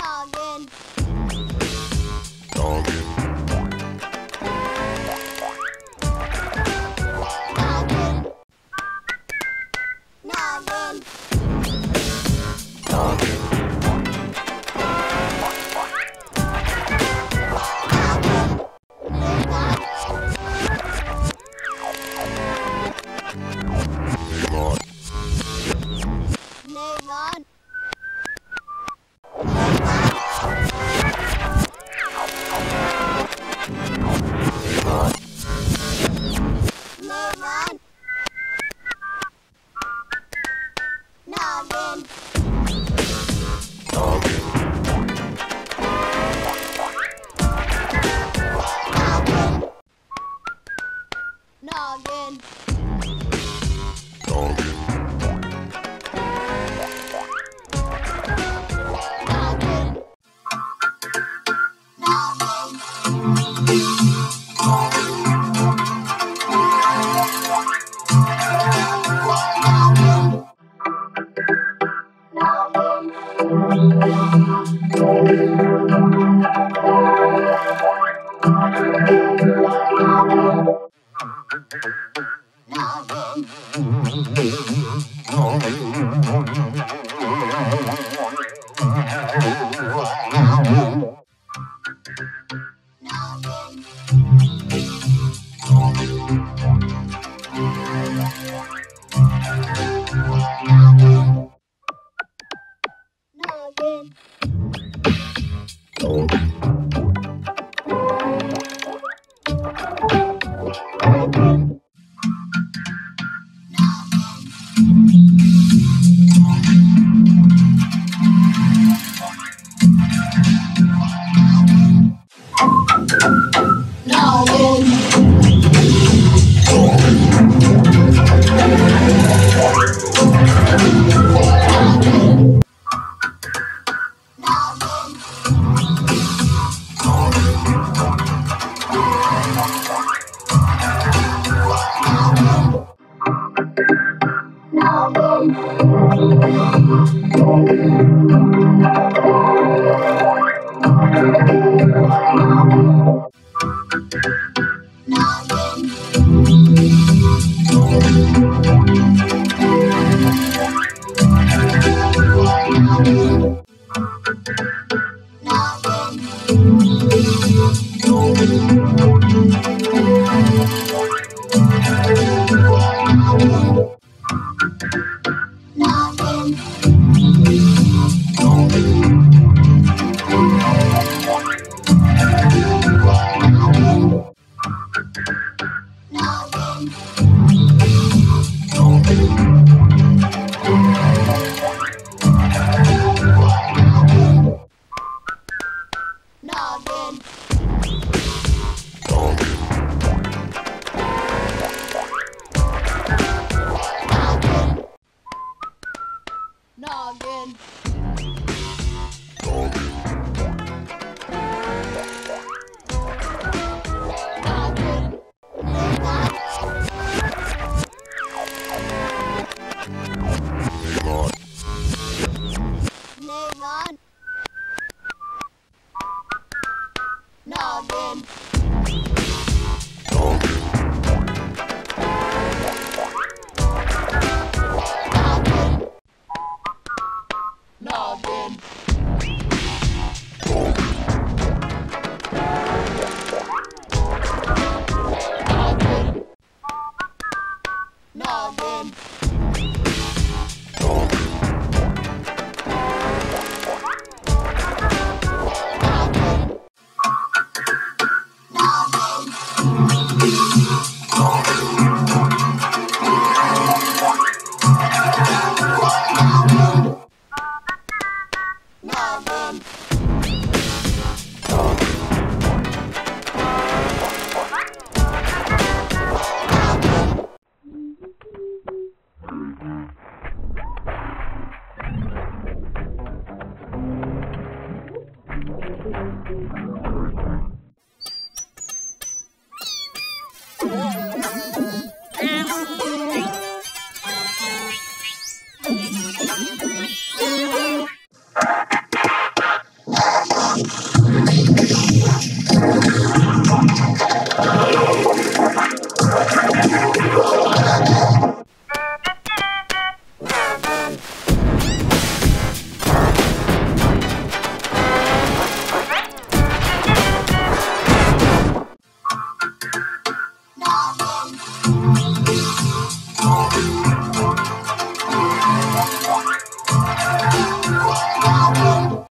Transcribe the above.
Noggin. Show. Mom. No, Mom. Nothing.